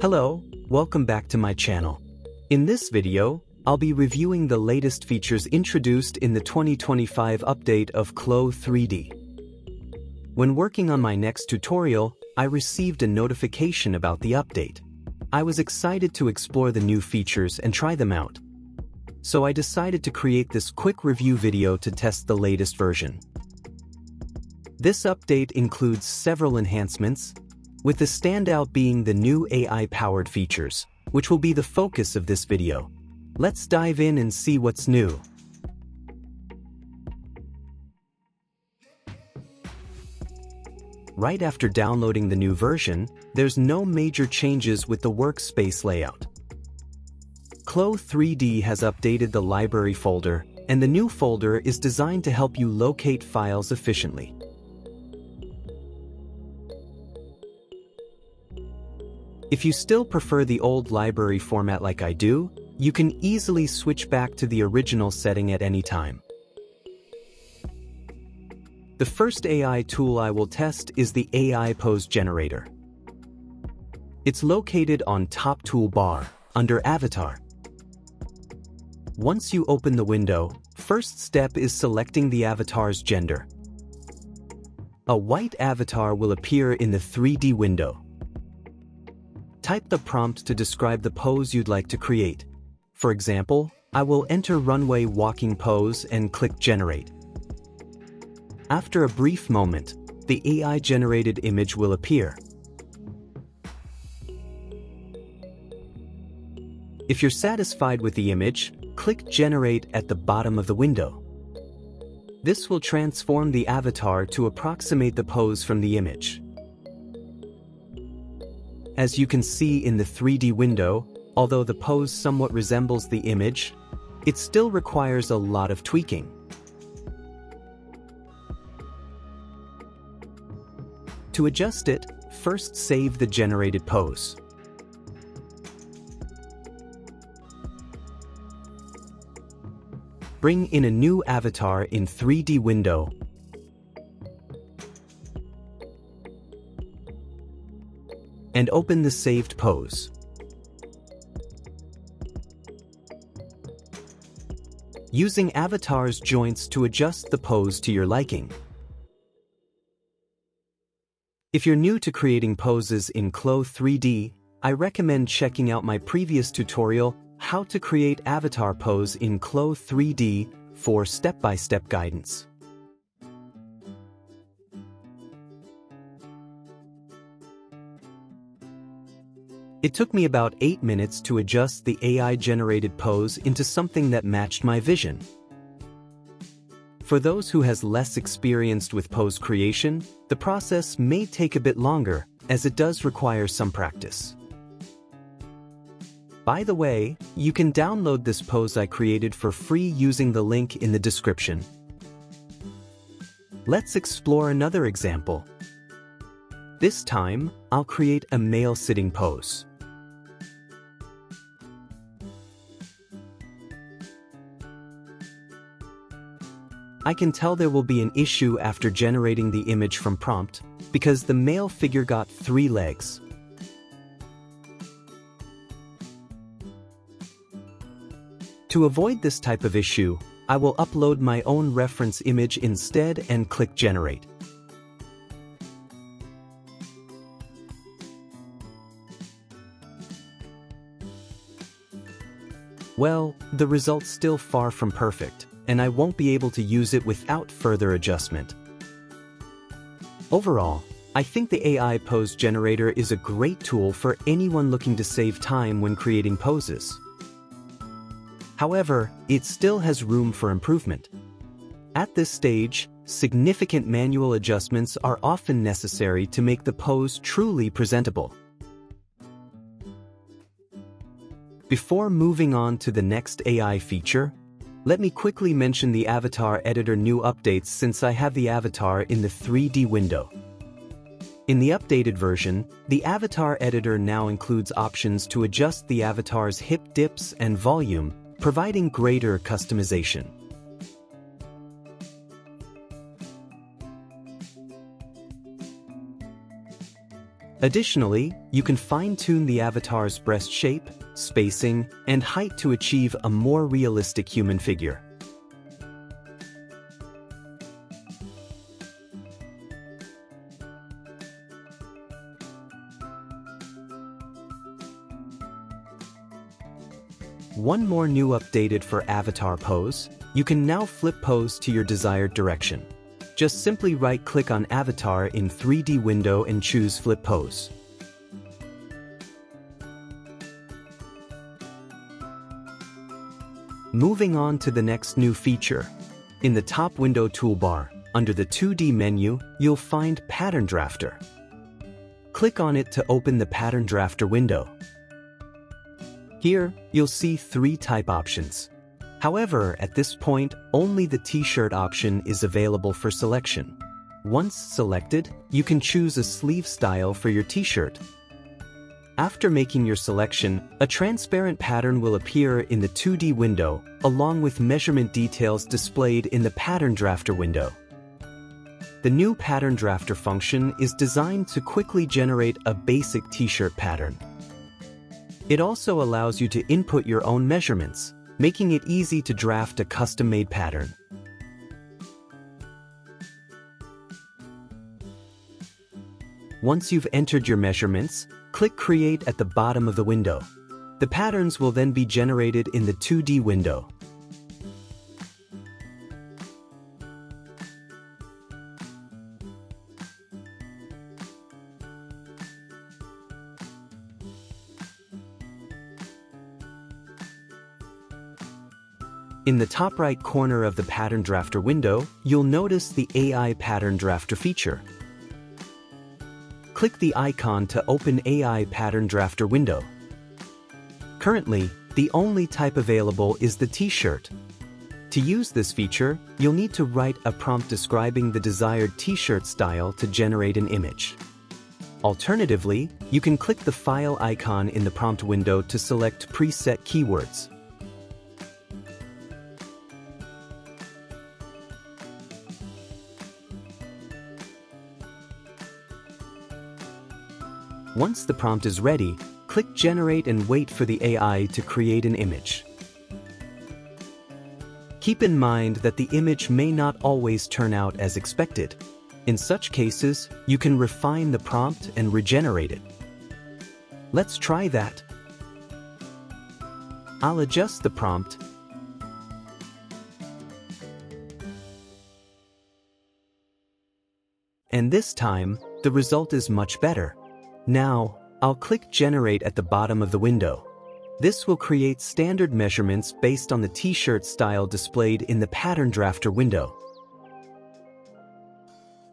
Hello, welcome back to my channel. In this video, I'll be reviewing the latest features introduced in the 2025 update of Clo 3D. When working on my next tutorial, I received a notification about the update. I was excited to explore the new features and try them out. So I decided to create this quick review video to test the latest version. This update includes several enhancements, with the standout being the new AI-powered features, which will be the focus of this video. Let's dive in and see what's new. Right after downloading the new version, there's no major changes with the workspace layout. Clo 3D has updated the library folder, and the new folder is designed to help you locate files efficiently. If you still prefer the old library format like I do, you can easily switch back to the original setting at any time. The first AI tool I will test is the AI Pose Generator. It's located on top toolbar, under Avatar. Once you open the window, first step is selecting the avatar's gender. A white avatar will appear in the 3D window. Type the prompt to describe the pose you'd like to create. For example, I will enter runway walking pose and click Generate. After a brief moment, the AI-generated image will appear. If you're satisfied with the image, click Generate at the bottom of the window. This will transform the avatar to approximate the pose from the image. As you can see in the 3D window, although the pose somewhat resembles the image, it still requires a lot of tweaking. To adjust it, first save the generated pose. Bring in a new avatar in 3D window and open the saved pose. Using Avatar's joints to adjust the pose to your liking. If you're new to creating poses in Clo 3D, I recommend checking out my previous tutorial, How to Create Avatar Pose in Clo 3D, for step-by-step -step guidance. It took me about 8 minutes to adjust the AI-generated pose into something that matched my vision. For those who has less experienced with pose creation, the process may take a bit longer, as it does require some practice. By the way, you can download this pose I created for free using the link in the description. Let's explore another example. This time, I'll create a male sitting pose. I can tell there will be an issue after generating the image from prompt, because the male figure got three legs. To avoid this type of issue, I will upload my own reference image instead and click Generate. Well, the result's still far from perfect and I won't be able to use it without further adjustment. Overall, I think the AI Pose Generator is a great tool for anyone looking to save time when creating poses. However, it still has room for improvement. At this stage, significant manual adjustments are often necessary to make the pose truly presentable. Before moving on to the next AI feature, let me quickly mention the Avatar Editor new updates since I have the avatar in the 3D window. In the updated version, the Avatar Editor now includes options to adjust the avatar's hip dips and volume, providing greater customization. Additionally, you can fine-tune the avatar's breast shape, spacing, and height to achieve a more realistic human figure. One more new updated for avatar pose, you can now flip pose to your desired direction. Just simply right-click on avatar in 3D window and choose flip pose. Moving on to the next new feature. In the top window toolbar, under the 2D menu, you'll find Pattern Drafter. Click on it to open the Pattern Drafter window. Here, you'll see three type options. However, at this point, only the t-shirt option is available for selection. Once selected, you can choose a sleeve style for your t-shirt. After making your selection, a transparent pattern will appear in the 2D window, along with measurement details displayed in the Pattern Drafter window. The new Pattern Drafter function is designed to quickly generate a basic t-shirt pattern. It also allows you to input your own measurements, making it easy to draft a custom-made pattern. Once you've entered your measurements, click Create at the bottom of the window. The patterns will then be generated in the 2D window. In the top right corner of the Pattern Drafter window, you'll notice the AI Pattern Drafter feature. Click the icon to open AI Pattern Drafter window. Currently, the only type available is the t-shirt. To use this feature, you'll need to write a prompt describing the desired t-shirt style to generate an image. Alternatively, you can click the file icon in the prompt window to select preset keywords. Once the prompt is ready, click Generate and wait for the AI to create an image. Keep in mind that the image may not always turn out as expected. In such cases, you can refine the prompt and regenerate it. Let's try that. I'll adjust the prompt and this time, the result is much better. Now, I'll click Generate at the bottom of the window. This will create standard measurements based on the t-shirt style displayed in the Pattern Drafter window.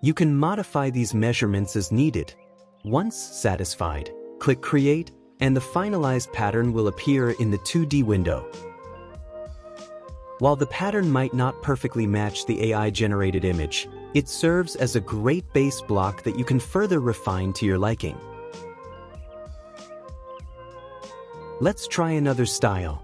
You can modify these measurements as needed. Once satisfied, click Create and the finalized pattern will appear in the 2D window. While the pattern might not perfectly match the AI-generated image, it serves as a great base block that you can further refine to your liking. Let's try another style.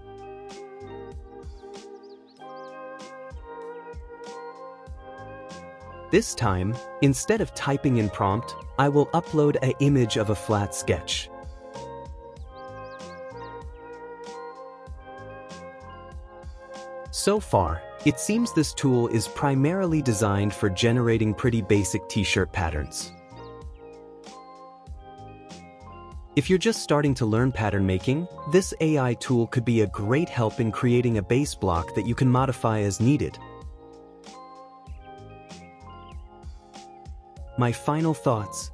This time, instead of typing in prompt, I will upload an image of a flat sketch. So far, it seems this tool is primarily designed for generating pretty basic t-shirt patterns. If you're just starting to learn pattern making, this AI tool could be a great help in creating a base block that you can modify as needed. My final thoughts.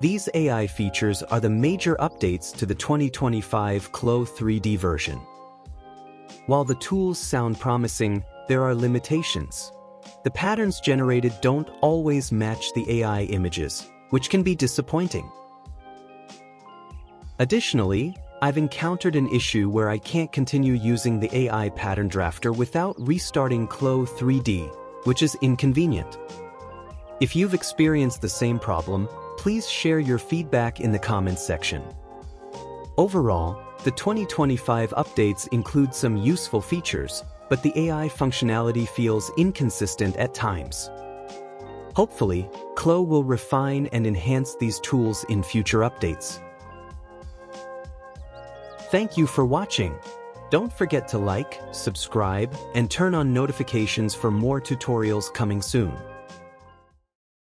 These AI features are the major updates to the 2025 Clo 3D version. While the tools sound promising, there are limitations. The patterns generated don't always match the AI images, which can be disappointing. Additionally, I've encountered an issue where I can't continue using the AI pattern drafter without restarting Clo 3D, which is inconvenient. If you've experienced the same problem, please share your feedback in the comments section. Overall, the 2025 updates include some useful features, but the AI functionality feels inconsistent at times. Hopefully, Clo will refine and enhance these tools in future updates. Thank you for watching. Don't forget to like, subscribe, and turn on notifications for more tutorials coming soon.